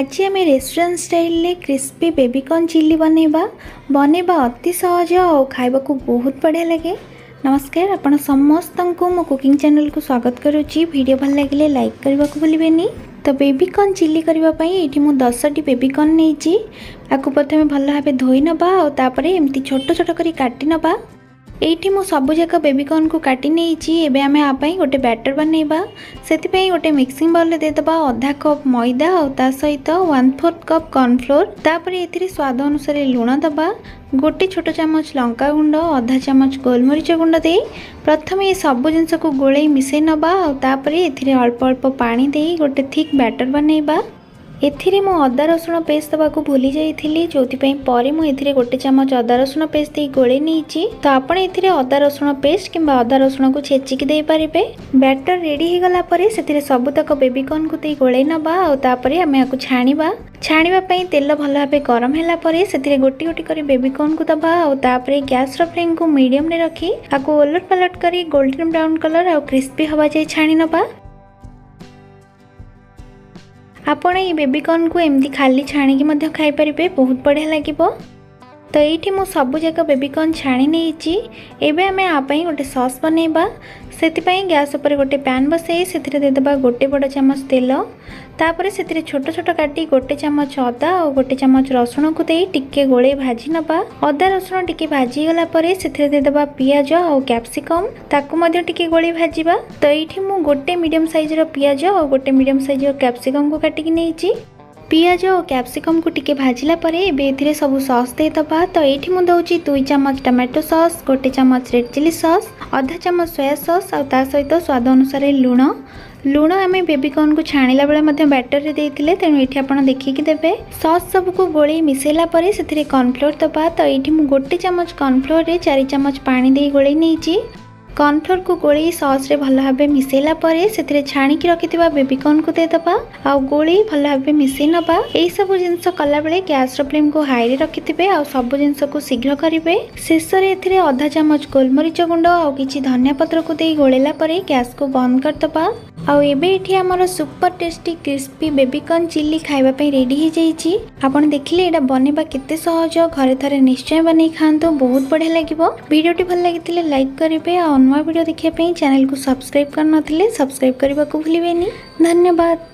ଆଜି ଆମେ ରେଷ୍ଟୁରାଣ୍ଟ ଷ୍ଟାଇଲ୍ରେ କ୍ରିସ୍ପି ବେବିକର୍ଣ୍ଣ ଚିଲ୍ଲି ବନେଇବା ବନେଇବା ଅତି ସହଜ ଆଉ ଖାଇବାକୁ ବହୁତ ବଢ଼ିଆ ଲାଗେ ନମସ୍କାର ଆପଣ ସମସ୍ତଙ୍କୁ ମୋ କୁକିଂ ଚ୍ୟାନେଲକୁ ସ୍ୱାଗତ କରୁଛି ଭିଡ଼ିଓ ଭଲ ଲାଗିଲେ ଲାଇକ୍ କରିବାକୁ ଭୁଲିବେନି ତ ବେବିକର୍ଣ୍ଣ ଚିଲ୍ଲି କରିବା ପାଇଁ ଏଇଠି ମୁଁ ଦଶଟି ବେବିକର୍ଣ୍ଣ ନେଇଛି ଆକୁ ପ୍ରଥମେ ଭଲ ଭାବେ ଧୋଇ ନେବା ଆଉ ତାପରେ ଏମିତି ଛୋଟ ଛୋଟ କରି କାଟି ନେବା এইটি ମୁଁ ସବୁଯାକ ବେବିକର୍ଣ୍ଣକୁ କାଟି ନେଇଛି ଏବେ ଆମେ ଆ ପାଇଁ ଗୋଟେ ବ୍ୟାଟର୍ ବନେଇବା ସେଥିପାଇଁ ଗୋଟେ ମିକ୍ସିଂ ବାଉଲ୍ରେ ଦେଇଦେବା ଅଧା କପ୍ ମଇଦା ଆଉ ତା ସହିତ ୱାନ୍ ଫୋର୍ଥ କପ୍ କର୍ଣ୍ଣଫ୍ଲୋର୍ ତାପରେ ଏଥିରେ ସ୍ୱାଦ ଅନୁସାରେ ଲୁଣ ଦେବା ଗୋଟେ ଛୋଟ ଚାମଚ ଲଙ୍କା ଗୁଣ୍ଡ ଅଧା ଚାମଚ ଗୋଲମରିଚ ଗୁଣ୍ଡ ଦେଇ ପ୍ରଥମେ ଏ ସବୁ ଜିନିଷକୁ ଗୋଳେଇ ମିଶାଇ ନେବା ଆଉ ତାପରେ ଏଥିରେ ଅଳ୍ପ ଅଳ୍ପ ପାଣି ଦେଇ ଗୋଟେ ଥିକ୍ ବ୍ୟାଟର୍ ବନେଇବା ଏଥିରେ ମୁଁ ଅଦା ରସୁଣ ପେଷ୍ଟ ଦେବାକୁ ଭୁଲି ଯାଇଥିଲି ଯେଉଁଥିପାଇଁ ପରେ ମୁଁ ଏଥିରେ ଗୋଟେ ଚାମଚ ଅଦା ରସୁଣ ପେଷ୍ଟ ଦେଇ ଗୋଳେଇ ନେଇଛି ତ ଆପଣ ଏଥିରେ ଅଦା ରସୁଣ ପେଷ୍ଟ କିମ୍ବା ଅଦା ରସୁଣକୁ ଛେଚିକି ଦେଇପାରିବେ ବ୍ୟାଟର ରେଡ଼ି ହେଇଗଲା ପରେ ସେଥିରେ ସବୁତକ ବେବିକର୍ଣ୍ଣକୁ ଦେଇ ଗୋଳେଇ ନେବା ଆଉ ତାପରେ ଆମେ ୟାକୁ ଛାଣିବା ଛାଣିବା ପାଇଁ ତେଲ ଭଲ ଭାବେ ଗରମ ହେଲା ପରେ ସେଥିରେ ଗୋଟି ଗୋଟି କରି ବେବିକର୍ଣ୍ଣକୁ ଦେବା ଆଉ ତାପରେ ଗ୍ୟାସ୍ର ଫ୍ଲେମ୍କୁ ମିଡ଼ିୟମ୍ରେ ରଖି ତାକୁ ଓଲଟ ପାଲଟ କରି ଗୋଲ୍ଡେନ୍ ବ୍ରାଉନ୍ କଲର୍ ଆଉ କ୍ରିସ୍ପି ହେବା ଯାଏ ଛାଣି ନେବା ଆପଣ ଏଇ ବେବିକର୍ଣ୍ଣକୁ ଏମିତି ଖାଲି ଛାଣିକି ମଧ୍ୟ ଖାଇପାରିବେ ବହୁତ ବଢ଼ିଆ ଲାଗିବ ତ ଏଇଠି ମୁଁ ସବୁଯାକ ବେବିକର୍ଣ୍ଣ ଛାଣି ନେଇଛି ଏବେ ଆମେ ଆ ପାଇଁ ଗୋଟେ ସସ୍ ବନେଇବା ସେଥିପାଇଁ ଗ୍ୟାସ୍ ଉପରେ ଗୋଟେ ପ୍ୟାନ୍ ବସାଇ ସେଥିରେ ଦେଇଦେବା ଗୋଟେ ବଡ଼ ଚାମଚ ତେଲ ତାପରେ ସେଥିରେ ଛୋଟ ଛୋଟ କାଟି ଗୋଟେ ଚାମଚ ଅଦା ଆଉ ଗୋଟେ ଚାମଚ ରସୁଣକୁ ଦେଇ ଟିକେ ଗୋଳେଇ ଭାଜି ନେବା ଅଦା ରସୁଣ ଟିକେ ଭାଜିଗଲା ପରେ ସେଥିରେ ଦେଇଦେବା ପିଆଜ ଆଉ କ୍ୟାପ୍ସିକମ୍ ତାକୁ ମଧ୍ୟ ଟିକେ ଗୋଳେଇ ଭାଜିବା ତ ଏଇଠି ମୁଁ ଗୋଟେ ମିଡ଼ିୟମ୍ ସାଇଜ୍ର ପିଆଜ ଆଉ ଗୋଟେ ମିଡ଼ିୟମ୍ ସାଇଜ୍ର କ୍ୟାପ୍ସିକମ୍କୁ କାଟିକି ନେଇଛି ପିଆଜ ଓ କ୍ୟାପ୍ସିକମ୍କୁ ଟିକେ ଭାଜିଲା ପରେ ଏବେ ଏଥିରେ ସବୁ ସସ୍ ଦେଇଦେବା ତ ଏଇଠି ମୁଁ ଦେଉଛି ଦୁଇ ଚାମଚ ଟମାଟୋ ସସ୍ ଗୋଟେ ଚାମଚ ରେଡ଼୍ ଚିଲି ସସ୍ ଅଧା ଚାମଚ ସୋୟା ସସ୍ ଆଉ ତା ସହିତ ସ୍ୱାଦ ଅନୁସାରେ ଲୁଣ ଲୁଣ ଆମେ ବେବିକର୍ଣ୍ଣକୁ ଛାଣିଲା ବେଳେ ମଧ୍ୟ ବ୍ୟାଟରରେ ଦେଇଥିଲେ ତେଣୁ ଏଠି ଆପଣ ଦେଖିକି ଦେବେ ସସ୍ ସବୁକୁ ଗୋଳେଇ ମିଶାଇଲା ପରେ ସେଥିରେ କର୍ଣ୍ଣଫ୍ଲୋର୍ ଦେବା ତ ଏଇଠି ମୁଁ ଗୋଟେ ଚାମଚ କର୍ଣ୍ଣଫ୍ଲୋର୍ରେ ଚାରି ଚାମଚ ପାଣି ଦେଇ ଗୋଳେଇ ନେଇଛି कर्णफ्लोरको गोलि सस रे भन भा म छाणिक रिएको बेबिकन कुद्द आउ गोलि भन भा मिस एसबु ज्यास र फ्लेम हाइ रे सबु जिस शीघ्र गरे शेष अधा चाम गोलमरीच गुड आउँछ धनियाँ पत्रको ग्यास कु बन्द गरिदि ଆଉ ଏବେ ଏଠି ଆମର super tasty crispy baby corn chilli ଖାଇବା ପାଇଁ ରେଡ଼ି ହେଇଯାଇଛି ଆପଣ ଦେଖିଲେ ଏଇଟା ବନେଇବା କେତେ ସହଜ ଘରେ ଥରେ ନିଶ୍ଚୟ ବନେଇ ଖାଆନ୍ତୁ ବହୁତ ବଢ଼ିଆ ଲାଗିବ ଭିଡ଼ିଓଟି ଭଲ ଲାଗିଥିଲେ ଲାଇକ୍ କରିବେ ଆଉ ନୂଆ ଭିଡ଼ିଓ ଦେଖିବା ପାଇଁ ଚ୍ୟାନେଲକୁ ସବସ୍କ୍ରାଇବ୍ କରିନଥିଲେ ସବସ୍କ୍ରାଇବ୍ କରିବାକୁ ଭୁଲିବେନି ଧନ୍ୟବାଦ